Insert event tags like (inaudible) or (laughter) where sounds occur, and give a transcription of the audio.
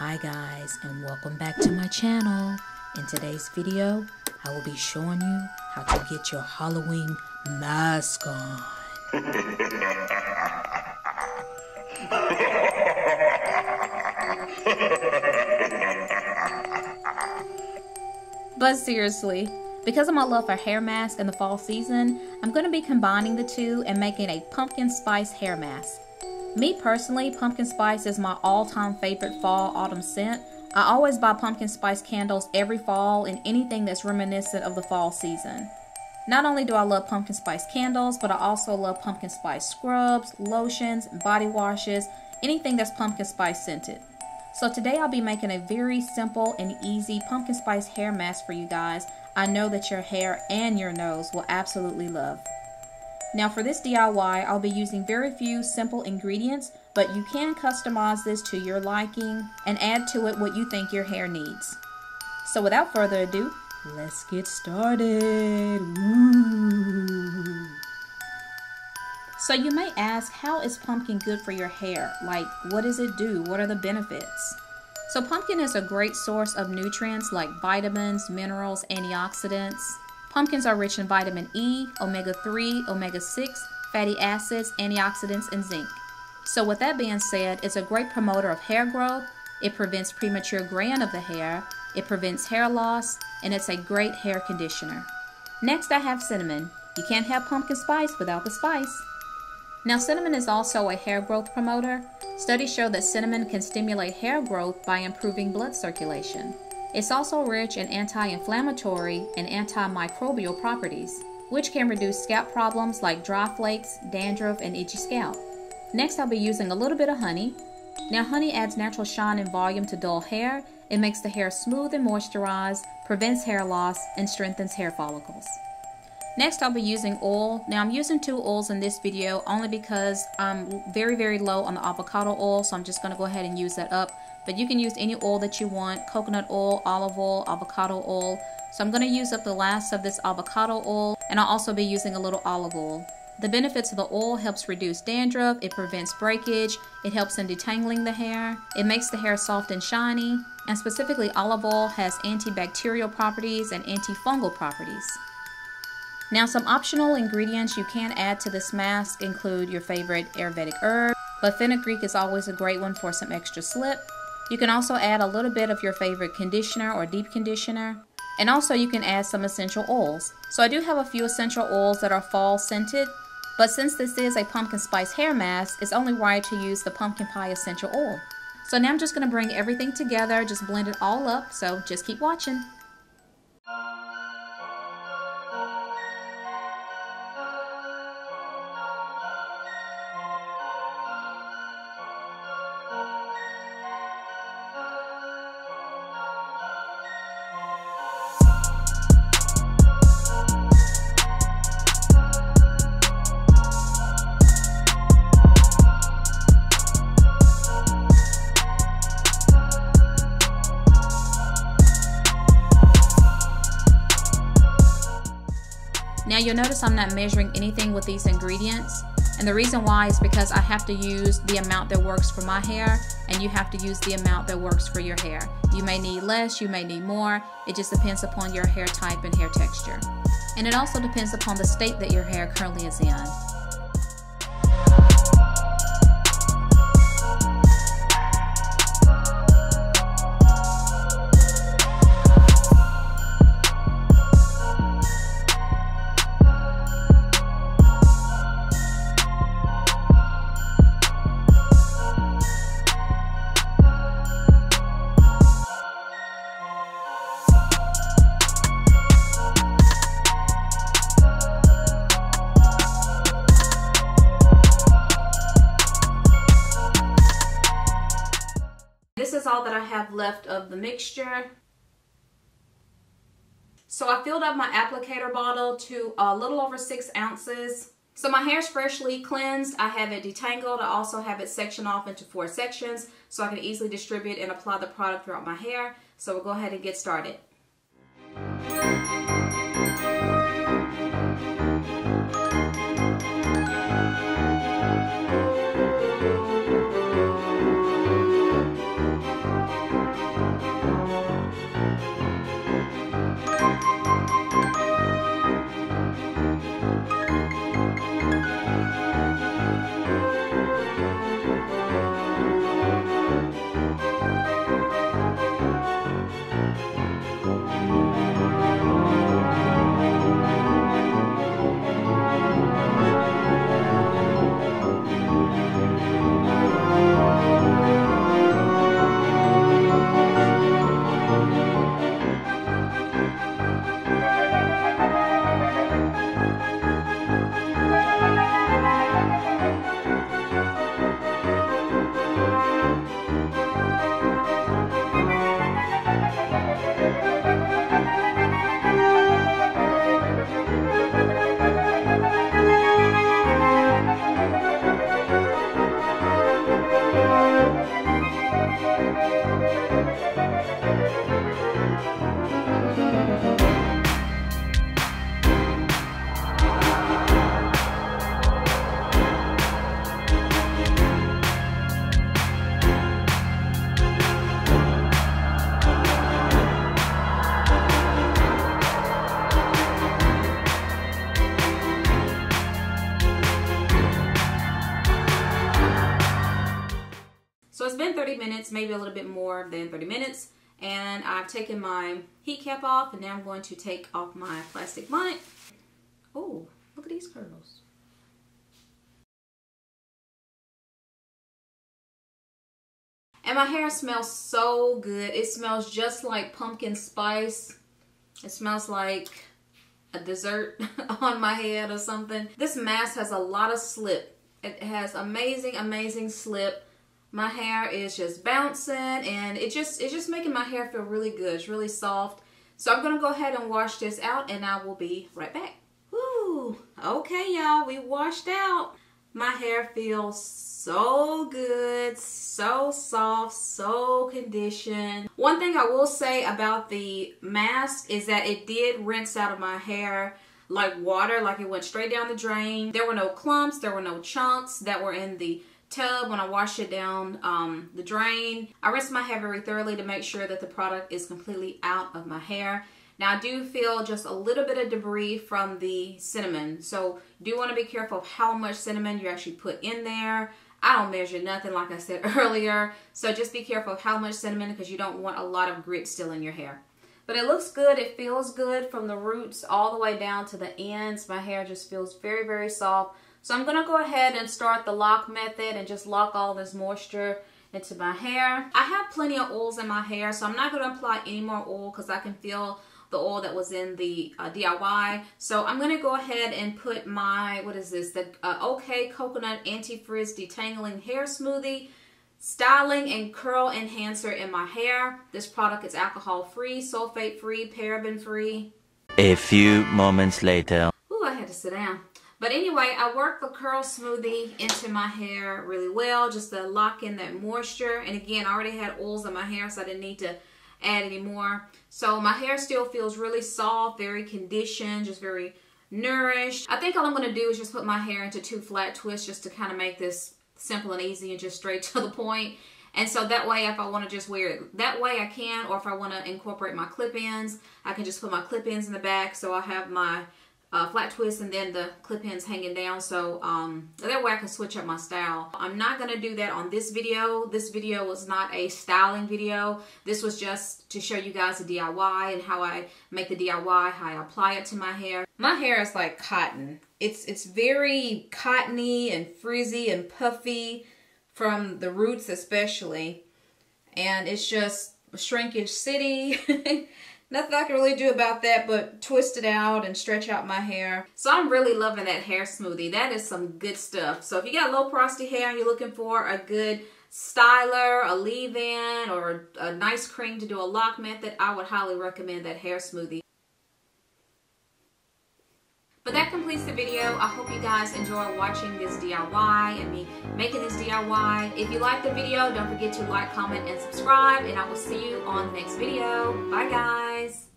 Hi guys and welcome back to my channel. In today's video, I will be showing you how to get your Halloween mask on. but seriously, because of my love for hair masks in the fall season, I'm going to be combining the two and making a pumpkin spice hair mask. Me personally, pumpkin spice is my all-time favorite fall autumn scent. I always buy pumpkin spice candles every fall and anything that's reminiscent of the fall season. Not only do I love pumpkin spice candles, but I also love pumpkin spice scrubs, lotions, body washes, anything that's pumpkin spice scented. So today I'll be making a very simple and easy pumpkin spice hair mask for you guys. I know that your hair and your nose will absolutely love. Now for this DIY, I'll be using very few simple ingredients, but you can customize this to your liking and add to it what you think your hair needs. So without further ado, let's get started. So you may ask, how is pumpkin good for your hair? Like, what does it do? What are the benefits? So pumpkin is a great source of nutrients like vitamins, minerals, antioxidants. Pumpkins are rich in vitamin E, omega-3, omega-6, fatty acids, antioxidants, and zinc. So with that being said, it's a great promoter of hair growth, it prevents premature graying of the hair, it prevents hair loss, and it's a great hair conditioner. Next I have cinnamon. You can't have pumpkin spice without the spice. Now cinnamon is also a hair growth promoter. Studies show that cinnamon can stimulate hair growth by improving blood circulation. It's also rich in anti-inflammatory and antimicrobial properties, which can reduce scalp problems like dry flakes, dandruff, and itchy scalp. Next, I'll be using a little bit of honey. Now, honey adds natural shine and volume to dull hair. It makes the hair smooth and moisturized, prevents hair loss, and strengthens hair follicles. Next, I'll be using oil. Now, I'm using two oils in this video only because I'm very, very low on the avocado oil, so I'm just going to go ahead and use that up. But you can use any oil that you want, coconut oil, olive oil, avocado oil. So I'm going to use up the last of this avocado oil, and I'll also be using a little olive oil. The benefits of the oil helps reduce dandruff, it prevents breakage, it helps in detangling the hair, it makes the hair soft and shiny, and specifically olive oil has antibacterial properties and antifungal properties. Now some optional ingredients you can add to this mask include your favorite Ayurvedic herb, but fenugreek is always a great one for some extra slip. You can also add a little bit of your favorite conditioner or deep conditioner. And also you can add some essential oils. So I do have a few essential oils that are fall scented, but since this is a pumpkin spice hair mask, it's only right to use the pumpkin pie essential oil. So now I'm just going to bring everything together, just blend it all up, so just keep watching. Now you'll notice I'm not measuring anything with these ingredients. And the reason why is because I have to use the amount that works for my hair and you have to use the amount that works for your hair. You may need less, you may need more. It just depends upon your hair type and hair texture. And it also depends upon the state that your hair currently is in. Left of the mixture. So I filled up my applicator bottle to a little over six ounces. So my hair is freshly cleansed. I have it detangled. I also have it sectioned off into four sections so I can easily distribute and apply the product throughout my hair. So we'll go ahead and get started. Minutes, maybe a little bit more than 30 minutes. And I've taken my heat cap off and now I'm going to take off my plastic bonnet. Oh, look at these curls. And my hair smells so good. It smells just like pumpkin spice. It smells like a dessert (laughs) on my head or something. This mask has a lot of slip. It has amazing, amazing slip. My hair is just bouncing and it just it's just making my hair feel really good. It's really soft. So I'm gonna go ahead and wash this out and I will be right back. Woo! Okay, y'all, we washed out. My hair feels so good, so soft, so conditioned. One thing I will say about the mask is that it did rinse out of my hair like water, like it went straight down the drain. There were no clumps, there were no chunks that were in the tub when I wash it down um, the drain. I rinse my hair very thoroughly to make sure that the product is completely out of my hair. Now I do feel just a little bit of debris from the cinnamon. So do want to be careful of how much cinnamon you actually put in there. I don't measure nothing like I said (laughs) earlier. So just be careful of how much cinnamon because you don't want a lot of grit still in your hair. But it looks good. It feels good from the roots all the way down to the ends. My hair just feels very, very soft. So I'm going to go ahead and start the lock method and just lock all this moisture into my hair. I have plenty of oils in my hair, so I'm not going to apply any more oil because I can feel the oil that was in the uh, DIY. So I'm going to go ahead and put my, what is this, the uh, OKAY Coconut Anti-Frizz Detangling Hair Smoothie styling and curl enhancer in my hair. This product is alcohol free, sulfate free, paraben free. A few moments later. Ooh, I had to sit down. But anyway, I worked the curl smoothie into my hair really well just to lock in that moisture. And again, I already had oils in my hair, so I didn't need to add any more. So my hair still feels really soft, very conditioned, just very nourished. I think all I'm going to do is just put my hair into two flat twists just to kind of make this simple and easy and just straight (laughs) to the point. And so that way, if I want to just wear it that way, I can. Or if I want to incorporate my clip-ins, I can just put my clip-ins in the back. So I have my uh, flat twist and then the clip-ins hanging down so um, that way I can switch up my style. I'm not going to do that on this video. This video was not a styling video. This was just to show you guys the DIY and how I make the DIY, how I apply it to my hair. My hair is like cotton. It's, it's very cottony and frizzy and puffy from the roots especially. And it's just shrinkage city. (laughs) Nothing I can really do about that but twist it out and stretch out my hair. So I'm really loving that hair smoothie. That is some good stuff. So if you got low porosity hair and you're looking for a good styler, a leave-in, or a nice cream to do a lock method, I would highly recommend that hair smoothie. But that completes the video. I hope you guys enjoy watching this DIY and me making this DIY. If you like the video, don't forget to like, comment, and subscribe. And I will see you on the next video. Bye, guys.